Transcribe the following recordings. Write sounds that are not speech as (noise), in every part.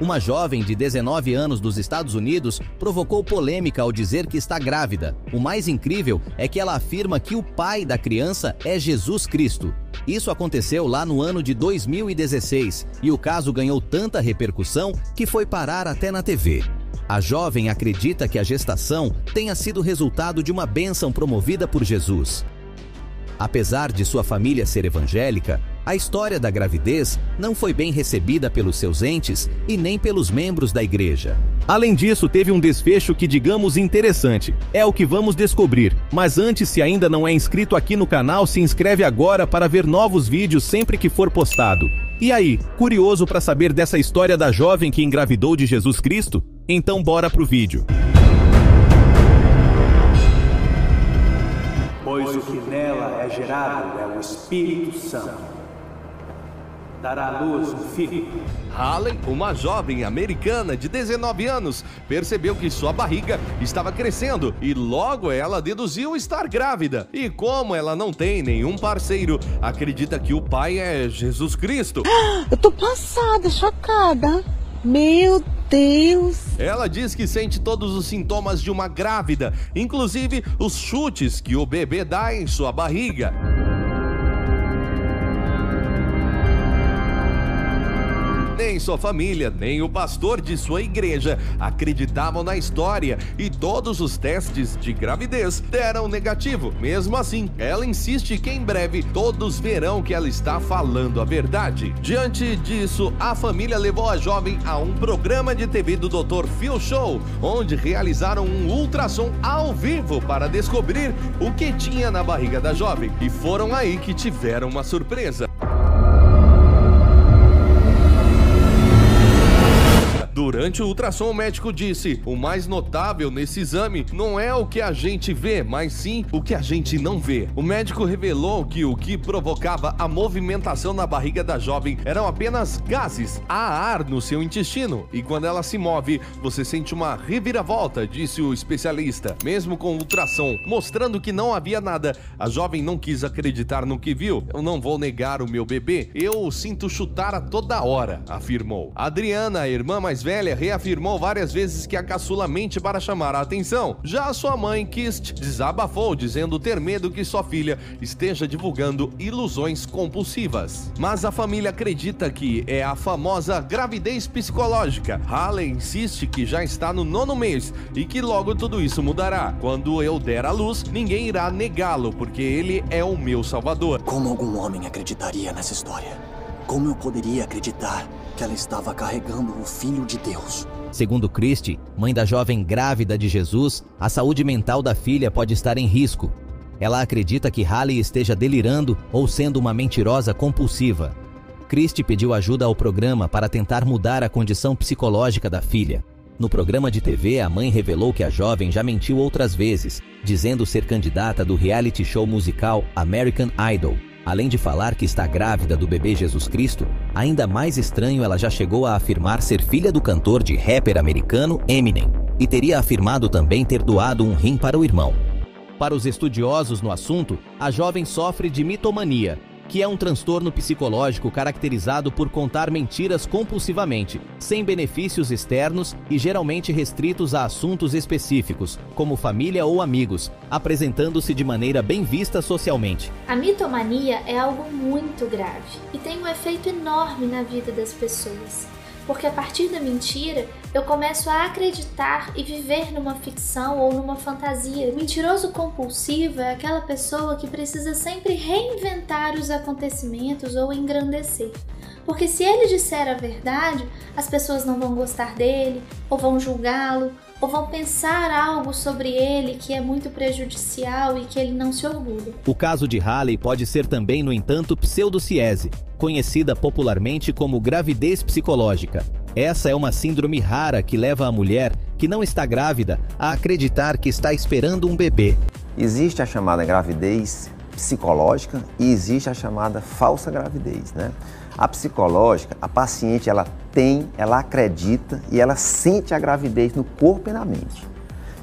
Uma jovem de 19 anos dos Estados Unidos provocou polêmica ao dizer que está grávida. O mais incrível é que ela afirma que o pai da criança é Jesus Cristo. Isso aconteceu lá no ano de 2016 e o caso ganhou tanta repercussão que foi parar até na TV. A jovem acredita que a gestação tenha sido resultado de uma bênção promovida por Jesus. Apesar de sua família ser evangélica, a história da gravidez não foi bem recebida pelos seus entes e nem pelos membros da igreja. Além disso, teve um desfecho que digamos interessante. É o que vamos descobrir. Mas antes, se ainda não é inscrito aqui no canal, se inscreve agora para ver novos vídeos sempre que for postado. E aí, curioso para saber dessa história da jovem que engravidou de Jesus Cristo? Então bora pro vídeo. Pois o que nela é gerado é o Espírito Santo dará à luz um filho. Haley, uma jovem americana de 19 anos, percebeu que sua barriga estava crescendo e logo ela deduziu estar grávida. E como ela não tem nenhum parceiro, acredita que o pai é Jesus Cristo. (gasps) Eu tô passada, chocada. Meu Deus! Ela diz que sente todos os sintomas de uma grávida, inclusive os chutes que o bebê dá em sua barriga. Nem sua família, nem o pastor de sua igreja acreditavam na história e todos os testes de gravidez deram negativo. Mesmo assim, ela insiste que em breve todos verão que ela está falando a verdade. Diante disso, a família levou a jovem a um programa de TV do Dr. Phil Show, onde realizaram um ultrassom ao vivo para descobrir o que tinha na barriga da jovem. E foram aí que tiveram uma surpresa. Durante o ultrassom, o médico disse: o mais notável nesse exame não é o que a gente vê, mas sim o que a gente não vê. O médico revelou que o que provocava a movimentação na barriga da jovem eram apenas gases, há ar no seu intestino, e quando ela se move, você sente uma reviravolta, disse o especialista. Mesmo com ultrassom mostrando que não havia nada, a jovem não quis acreditar no que viu. Eu não vou negar o meu bebê, eu o sinto chutar a toda hora, afirmou. Adriana, a irmã mais velha, velha reafirmou várias vezes que a caçula mente para chamar a atenção. Já a sua mãe, Kist, desabafou, dizendo ter medo que sua filha esteja divulgando ilusões compulsivas. Mas a família acredita que é a famosa gravidez psicológica. Haley insiste que já está no nono mês e que logo tudo isso mudará. Quando eu der a luz, ninguém irá negá-lo, porque ele é o meu salvador. Como algum homem acreditaria nessa história? Como eu poderia acreditar que ela estava carregando o Filho de Deus. Segundo Christie, mãe da jovem grávida de Jesus, a saúde mental da filha pode estar em risco. Ela acredita que Haley esteja delirando ou sendo uma mentirosa compulsiva. Christie pediu ajuda ao programa para tentar mudar a condição psicológica da filha. No programa de TV, a mãe revelou que a jovem já mentiu outras vezes, dizendo ser candidata do reality show musical American Idol. Além de falar que está grávida do bebê Jesus Cristo, ainda mais estranho ela já chegou a afirmar ser filha do cantor de rapper americano Eminem e teria afirmado também ter doado um rim para o irmão. Para os estudiosos no assunto, a jovem sofre de mitomania, que é um transtorno psicológico caracterizado por contar mentiras compulsivamente, sem benefícios externos e geralmente restritos a assuntos específicos, como família ou amigos, apresentando-se de maneira bem vista socialmente. A mitomania é algo muito grave e tem um efeito enorme na vida das pessoas porque a partir da mentira eu começo a acreditar e viver numa ficção ou numa fantasia. O mentiroso compulsivo é aquela pessoa que precisa sempre reinventar os acontecimentos ou engrandecer. Porque se ele disser a verdade, as pessoas não vão gostar dele, ou vão julgá-lo, ou vão pensar algo sobre ele que é muito prejudicial e que ele não se orgulha. O caso de Halley pode ser também, no entanto, pseudociese, conhecida popularmente como gravidez psicológica. Essa é uma síndrome rara que leva a mulher que não está grávida a acreditar que está esperando um bebê. Existe a chamada gravidez psicológica e existe a chamada falsa gravidez, né? A psicológica, a paciente ela tem, ela acredita e ela sente a gravidez no corpo e na mente.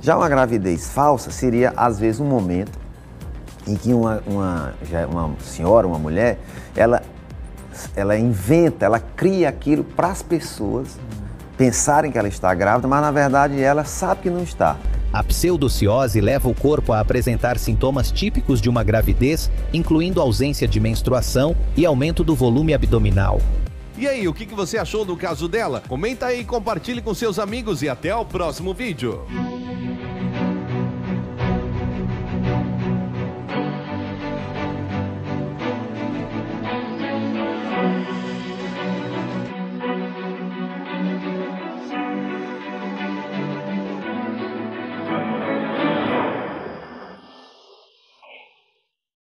Já uma gravidez falsa seria às vezes um momento em que uma, uma, uma senhora, uma mulher, ela ela inventa, ela cria aquilo para as pessoas pensarem que ela está grávida, mas na verdade ela sabe que não está. A pseudociose leva o corpo a apresentar sintomas típicos de uma gravidez, incluindo ausência de menstruação e aumento do volume abdominal. E aí, o que você achou do caso dela? Comenta aí, compartilhe com seus amigos e até o próximo vídeo.